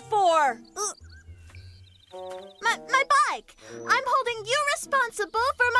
for? Uh, my, my bike! I'm holding you responsible for my